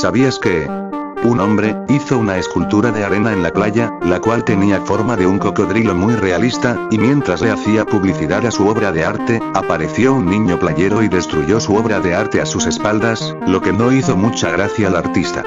¿Sabías que? Un hombre, hizo una escultura de arena en la playa, la cual tenía forma de un cocodrilo muy realista, y mientras le hacía publicidad a su obra de arte, apareció un niño playero y destruyó su obra de arte a sus espaldas, lo que no hizo mucha gracia al artista.